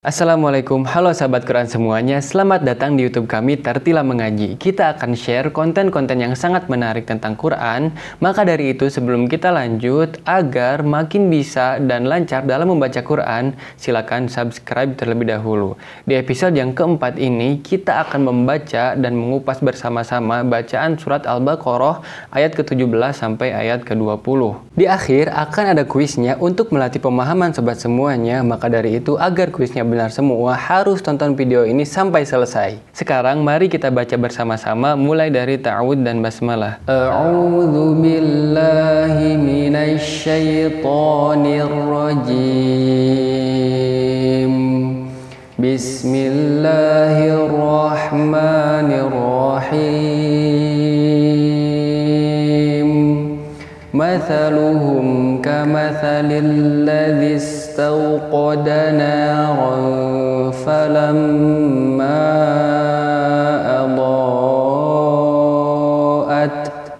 Assalamualaikum, halo sahabat Quran semuanya. Selamat datang di YouTube kami Tertila Mengaji. Kita akan share konten-konten yang sangat menarik tentang Quran. Maka dari itu, sebelum kita lanjut, agar makin bisa dan lancar dalam membaca Quran, silakan subscribe terlebih dahulu. Di episode yang keempat ini, kita akan membaca dan mengupas bersama-sama bacaan surat Al-Baqarah ayat ke-17 sampai ayat ke-20. Di akhir akan ada kuisnya untuk melatih pemahaman sobat semuanya. Maka dari itu, agar kuisnya benar semua, harus tonton video ini sampai selesai. Sekarang mari kita baca bersama-sama mulai dari ta'awud dan basmalah. A'udzu billahi minasyaitonir rajim. Bismillahirrahmanirrahim. Mathaluhum kamathalil ladzi استوقد نارا فلما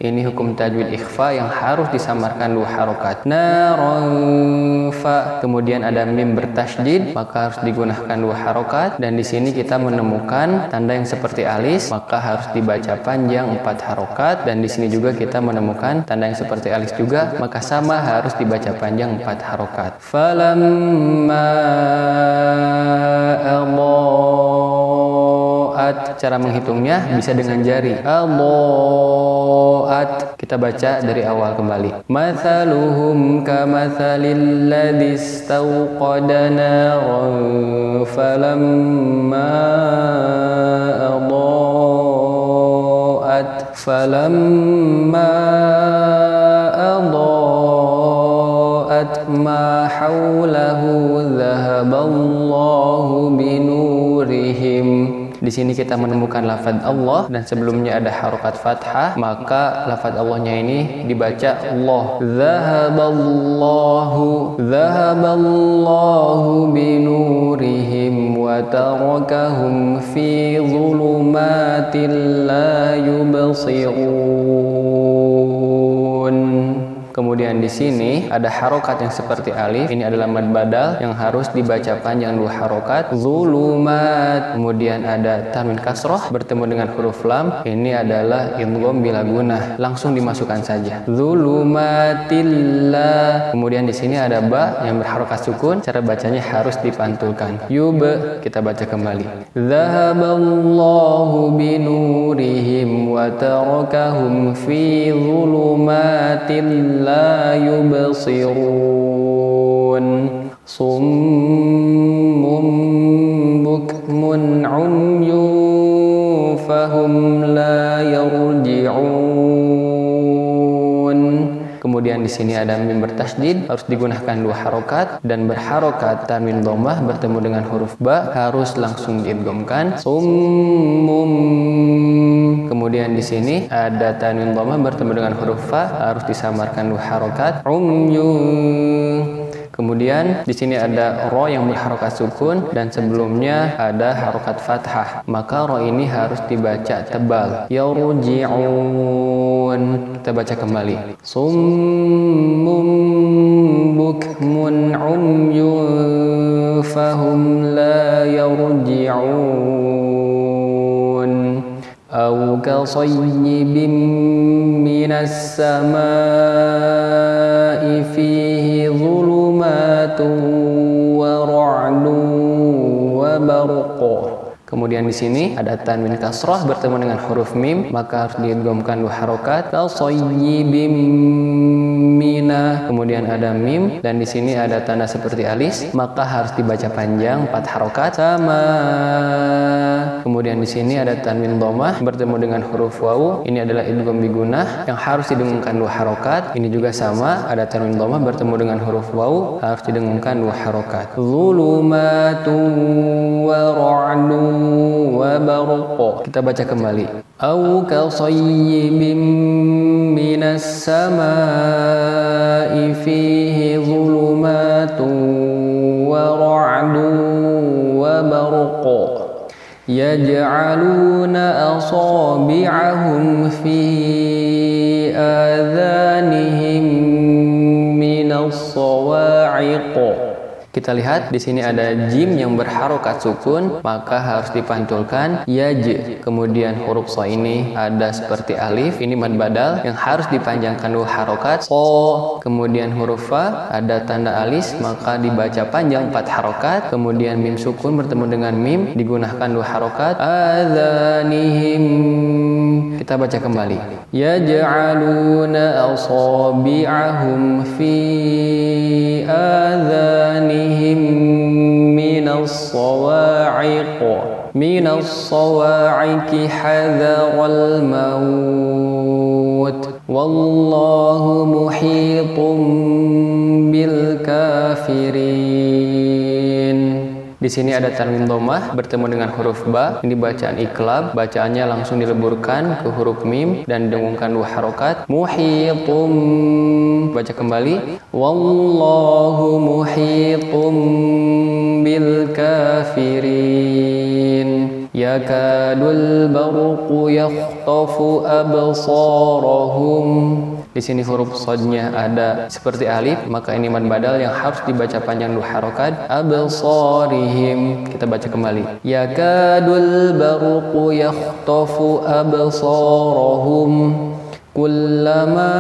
ini hukum tajwid ikhfa yang harus disamarkan dua harokat. Naron fa. Kemudian ada mim bertasydid maka harus digunakan dua harokat. Dan di sini kita menemukan tanda yang seperti alis maka harus dibaca panjang empat harokat. Dan di sini juga kita menemukan tanda yang seperti alis juga maka sama harus dibaca panjang empat harokat. Falamma Ad cara menghitungnya bisa dengan jari. Ad kita baca dari awal kembali. Mathaluhum kamathalil ladzi istawqada naran falamma adaat falamma adaat ma hawlahu dhahaballahu di sini kita menemukan lafaz Allah dan sebelumnya ada harokat fathah, maka lafaz Allahnya ini dibaca Allah. Zahaballahu zahaballahu binurihim wa tarakahum fi zulumatin la yubsirun. Kemudian di sini ada harokat yang seperti alif. Ini adalah mad badal yang harus dibaca panjang dua harokat. Zulumat. Kemudian ada tanwin kasroh bertemu dengan huruf lam. Ini adalah idgham bila guna. Langsung dimasukkan saja. Zulumatillah. Kemudian di sini ada ba yang berharokat sukun. Cara bacanya harus dipantulkan. Yub kita baca kembali. Zahaballahu binurihim tarakahum fi zulumatillah لا يبصرون. صم بكم عمي فهم لا يرجعون. Kemudian di sini ada mim bertasydid harus digunakan dua harokat dan berharokat tanwin domah bertemu dengan huruf ba harus langsung diidghamkan. Summum Kemudian di sini ada tanwin dhamma bertemu dengan huruf fa harus disamarkan dua harokat. Umyun. Kemudian di sini ada ro yang berharokat sukun dan sebelumnya ada harokat fathah. Maka ro ini harus dibaca tebal. Yarji'un. Kita baca kembali. Summum bukmun umyun fahum la yarji'un. أو كصيب من السماء فيه ظلمات Kemudian di sini ada tanwin kasrah bertemu dengan huruf mim, maka harus diidghamkan dua harokat. Kasayyibim mina. Kemudian ada mim dan di sini ada tanda seperti alis, maka harus dibaca panjang empat harokat sama. Kemudian di sini ada tanwin domah bertemu dengan huruf wawu. Ini adalah idgham bigunah yang harus didengungkan dua harokat. Ini juga sama, ada tanwin domah bertemu dengan huruf wawu harus didengungkan dua harokat. Zulumatun Kita baca kembali. Au kasayyibim minas samai fihi zulumatun wa ra'dun wa barq. يجعلون أصابعهم في آذانهم من الصواعق kita lihat di sini ada jim yang berharokat sukun, maka harus dipantulkan yaj. Kemudian huruf so ini ada seperti alif, ini mad badal yang harus dipanjangkan dua harokat. So, kemudian huruf fa ada tanda alis, maka dibaca panjang empat harokat. Kemudian mim sukun bertemu dengan mim digunakan dua harokat. Adhanihim kita baca kembali. Yaj'aluna asabi'ahum fi adhanihim minas sawa'iq minas sawa'iq hadharal maut wallahu muhitum bil kafirin di sini ada tanwin domah bertemu dengan huruf ba. Ini bacaan iklab, bacaannya langsung dileburkan ke huruf mim dan didengungkan dua harokat. Muhitum. Baca kembali. Wallahu muhitum bil kafirin. Yakadul barqu yakhtafu absarahum di sini huruf sodnya ada seperti alif, maka ini mad badal yang harus dibaca panjang dua harokat. Absarihim. Kita baca kembali. Yakadul barqu yakhtafu absarahum kullama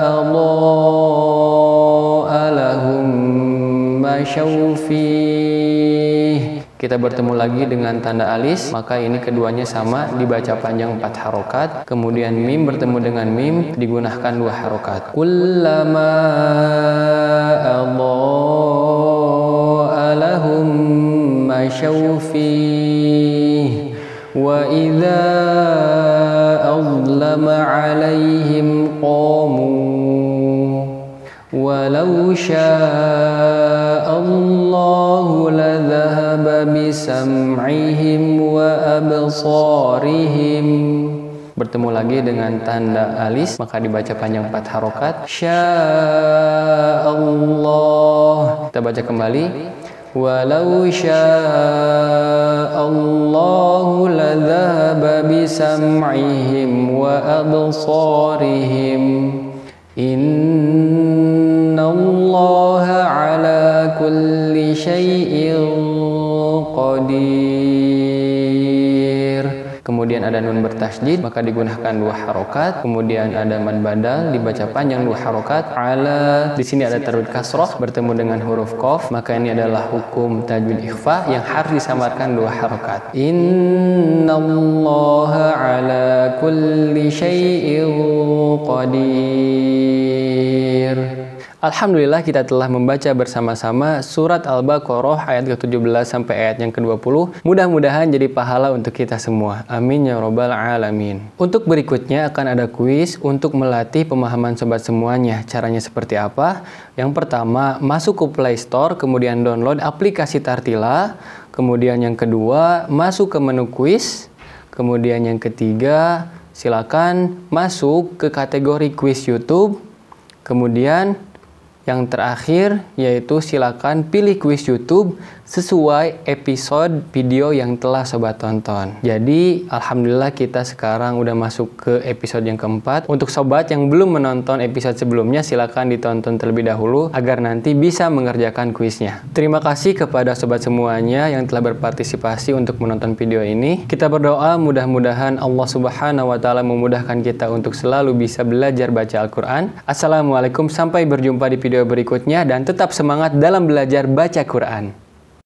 adha'a lahum masyaw kita bertemu lagi dengan tanda alis, maka ini keduanya sama dibaca panjang 4 harokat. Kemudian mim bertemu dengan mim digunakan dua harokat. Kullama lahum masyaw wa ida adlama alaihim qamu walau syaa بسمعهم وأبصارهم bertemu lagi dengan tanda alis maka dibaca panjang empat harokat Allah kita baca kembali walau sya'allahu ladhaba bisam'ihim wa absarihim inna Allah ala kulli syai'in kemudian ada nun bertasjid maka digunakan dua harokat. Kemudian ada mad badal dibaca panjang dua harokat. Ala di sini ada tarwid kasroh bertemu dengan huruf kof maka ini adalah hukum tajwid ikhfa yang harus disamarkan dua harokat. Innallaha ala kulli syai'in qadir Alhamdulillah kita telah membaca bersama-sama surat Al-Baqarah ayat ke-17 sampai ayat yang ke-20. Mudah-mudahan jadi pahala untuk kita semua. Amin ya robbal alamin. Untuk berikutnya akan ada kuis untuk melatih pemahaman sobat semuanya. Caranya seperti apa? Yang pertama, masuk ke Play Store, kemudian download aplikasi Tartila. Kemudian yang kedua, masuk ke menu kuis. Kemudian yang ketiga, silakan masuk ke kategori kuis YouTube. Kemudian yang terakhir yaitu silakan pilih kuis YouTube sesuai episode video yang telah sobat tonton. Jadi alhamdulillah kita sekarang udah masuk ke episode yang keempat. Untuk sobat yang belum menonton episode sebelumnya silakan ditonton terlebih dahulu agar nanti bisa mengerjakan kuisnya. Terima kasih kepada sobat semuanya yang telah berpartisipasi untuk menonton video ini. Kita berdoa mudah-mudahan Allah Subhanahu wa taala memudahkan kita untuk selalu bisa belajar baca Al-Qur'an. Assalamualaikum sampai berjumpa di video berikutnya dan tetap semangat dalam belajar baca Quran.